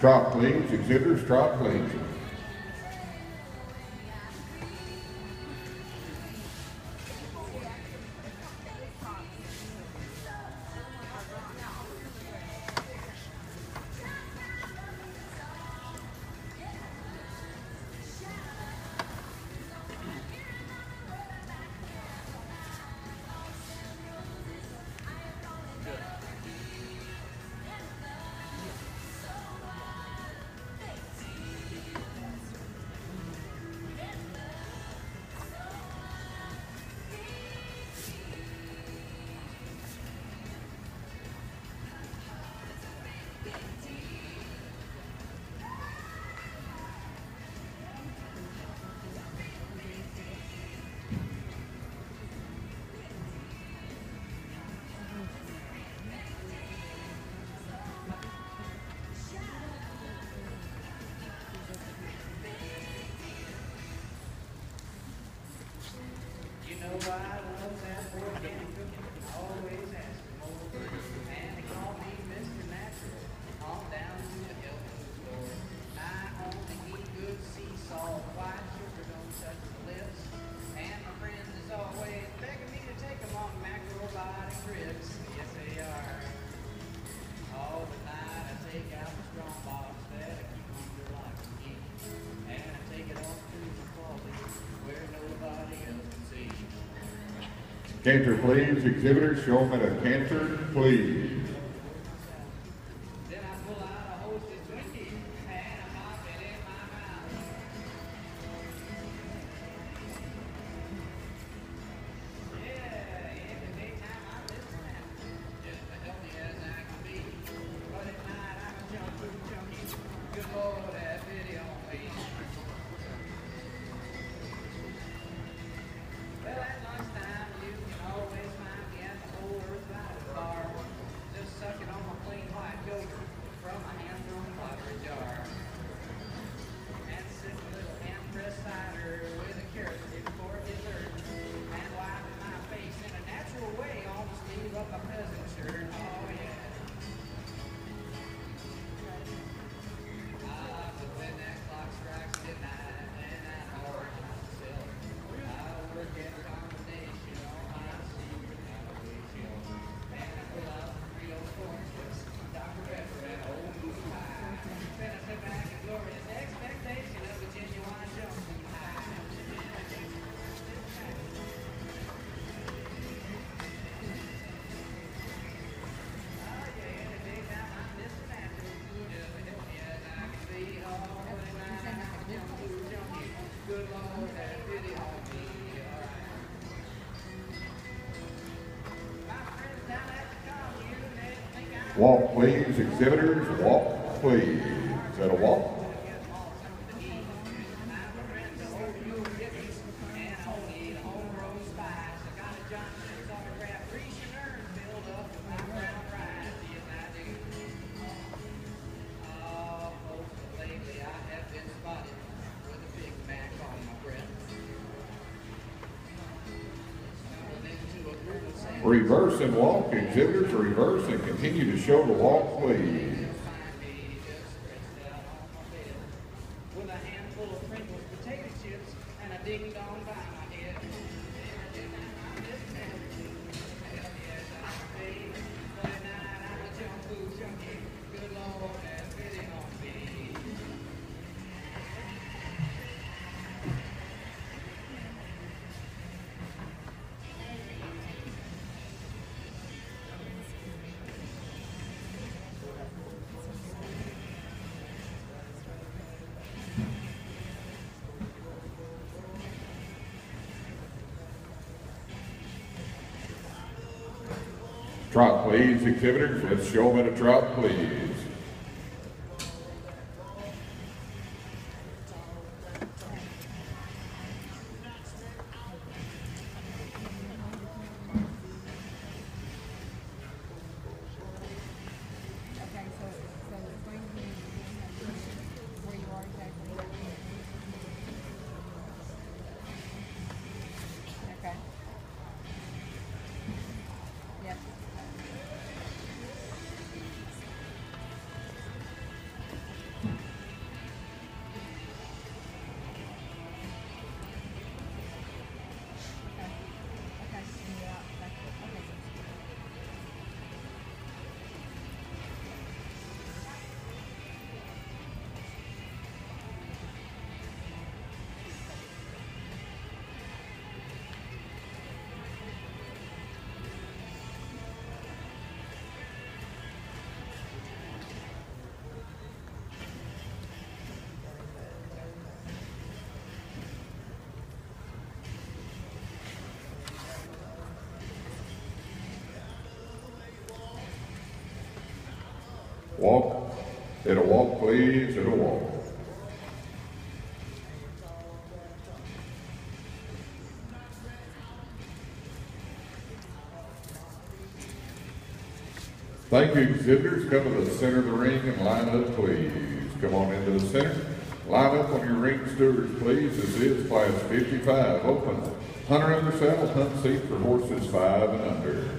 Drop, please. Exhibitors, drop, please. provide Canter, please. Exhibitors, show them at a canter, please. Walk please, exhibitors, walk please. Is that a walk? Reverse and walk. Exhibitors reverse and continue to show the walk, please. With a handful of Pringles potato chips and a ding-dong. Trot, please. Exhibitors, let's show them at a trot, please. Walk, it'll walk, please, it'll walk. Thank you, exhibitors. Come to the center of the ring and line up, please. Come on into the center. Line up on your ring stewards, please. This is class fifty-five, open. Hunter under saddle, hunt seat for horses five and under.